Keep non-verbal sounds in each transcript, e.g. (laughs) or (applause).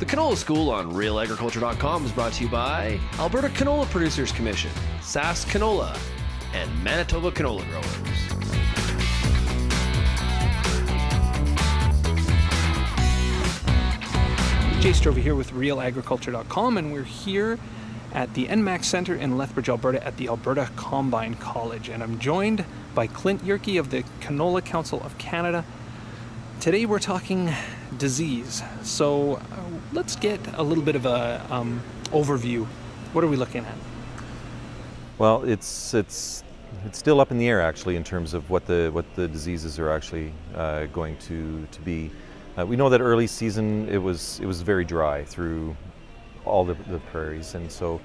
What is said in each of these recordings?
The Canola School on realagriculture.com is brought to you by Alberta Canola Producers Commission, SaskCanola, and Manitoba Canola Growers. Jay Strove here with realagriculture.com, and we're here at the ENMAX Center in Lethbridge, Alberta, at the Alberta Combine College. And I'm joined by Clint Jurke of the Canola Council of Canada. Today we're talking disease. So uh, let's get a little bit of a um, overview. What are we looking at? Well, it's it's it's still up in the air actually in terms of what the what the diseases are actually uh, going to to be. Uh, we know that early season it was it was very dry through all the, the prairies, and so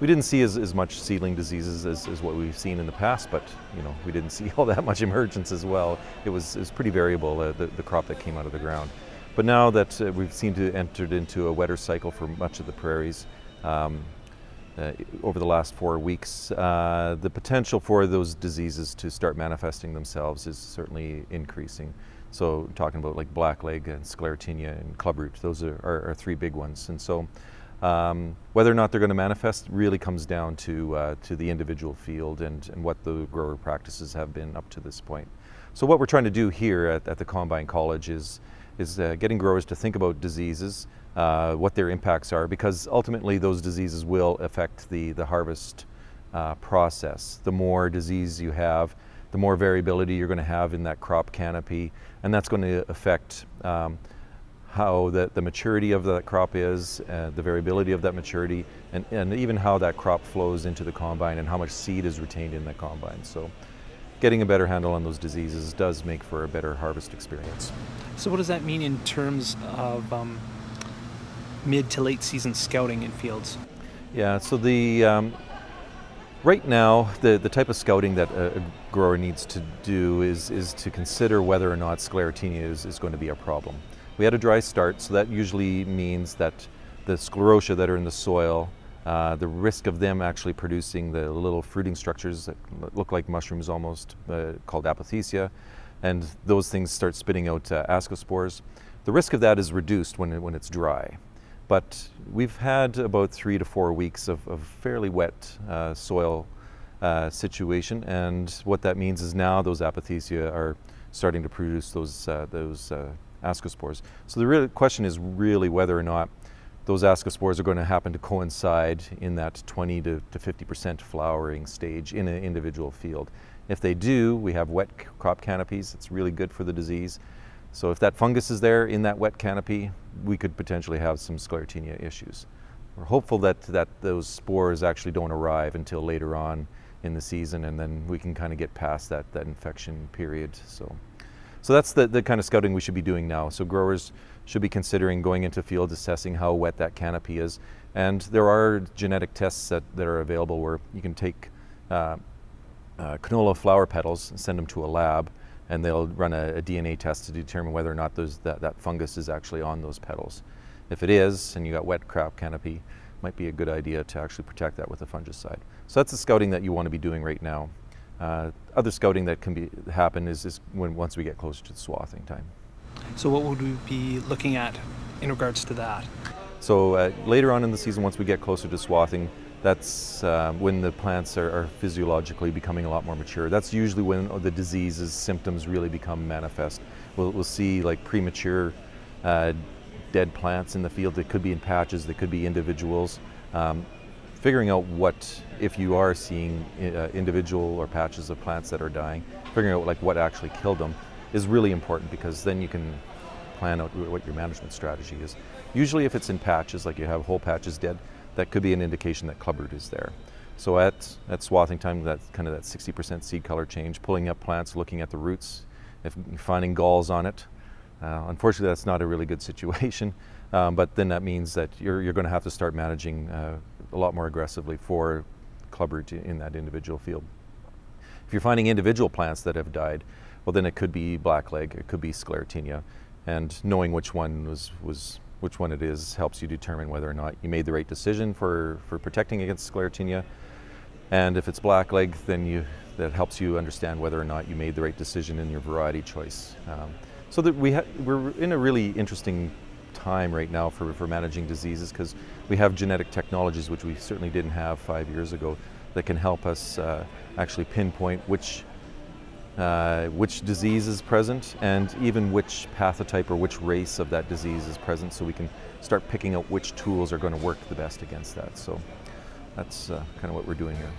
we didn't see as, as much seedling diseases as, as what we've seen in the past. But you know we didn't (laughs) see all that much emergence as well. It was it was pretty variable uh, the, the crop that came out of the ground. But now that uh, we've seemed to have entered into a wetter cycle for much of the prairies. Um, uh, over the last four weeks, uh, the potential for those diseases to start manifesting themselves is certainly increasing. So talking about like blackleg and sclerotinia and clubroot, those are, are, are three big ones. And so um, whether or not they're going to manifest really comes down to, uh, to the individual field and, and what the grower practices have been up to this point. So what we're trying to do here at, at the Combine College is, is uh, getting growers to think about diseases, uh, what their impacts are, because ultimately those diseases will affect the, the harvest uh, process. The more disease you have, the more variability you're going to have in that crop canopy, and that's going to affect um, how the, the maturity of that crop is, uh, the variability of that maturity, and, and even how that crop flows into the combine and how much seed is retained in the combine. So getting a better handle on those diseases does make for a better harvest experience. So what does that mean in terms of um, mid to late season scouting in fields? Yeah, so the um, right now the, the type of scouting that a, a, grower needs to do is, is to consider whether or not sclerotinia is, is going to be a problem. We had a dry start, so that usually means that the sclerotia that are in the soil, uh, the risk of them actually producing the little fruiting structures that look like mushrooms almost, uh, called apothecia, and those things start spitting out uh, ascospores. The risk of that is reduced when, when it's dry. But we've had about three to four weeks of, of fairly wet uh, soil uh, situation, and what that means is now those apothecia are starting to produce those, uh, those ascospores. So the real question is really whether or not those ascospores are going to happen to coincide in that 20 to, to 50% flowering stage in an individual field. If they do, we have wet crop canopies. It's really good for the disease. So if that fungus is there in that wet canopy, we could potentially have some sclerotinia issues. We're hopeful that, that those spores actually don't arrive until later on in the season and then we can kind of get past that, that infection period. So, so that's the, the kind of scouting we should be doing now. So growers should be considering going into fields, assessing how wet that canopy is. And there are genetic tests that, that are available where you can take uh, uh, canola flower petals and send them to a lab and they'll run a, a, DNA test to determine whether or not those, that, that fungus is actually on those petals. If it is, and you got wet crop canopy, might be a good idea to actually protect that with a fungicide. So that's the scouting that you want to be doing right now. Uh, other scouting that can be happen is, is when once we get closer to the swathing time. So what would we be looking at in regards to that? So uh, later on in the season, once we get closer to swathing, that's uh, when the plants are, are, physiologically becoming a lot more mature. That's usually when the disease's symptoms really become manifest. We'll, we'll see like premature uh, dead plants in the field. They could be in patches, they could be individuals. Um, figuring out what, if you are seeing uh, individual or patches of plants that are dying, figuring out like what actually killed them is really important because then you can plan out what your management strategy is. Usually if it's in patches, like you have whole patches dead, that could be an indication that clubroot is there. So at, at swathing time, that kind of that 60% seed color change, pulling up plants, looking at the roots, if finding galls on it. Uh, unfortunately, that's not a really good (laughs) situation, um, but then that means that you're, you're going to have to start managing uh, a lot more aggressively for clubroot in that individual field. If you're finding individual plants that have died, well then it could be blackleg, it could be sclerotinia, and knowing which one was, was which one it is helps you determine whether or not you made the right decision for, for protecting against sclerotinia. And if it's blackleg, then you, that helps you understand whether or not you made the right decision in your variety choice. Um, so that we we're in a really interesting time right now for, for managing diseases because we have genetic technologies which we certainly didn't have five years ago that can help us uh, actually pinpoint which uh, which disease is present and even which pathotype or which race of that disease is present so we can start picking out which tools are going to work the best against that. So that's uh, kind of what we're doing here.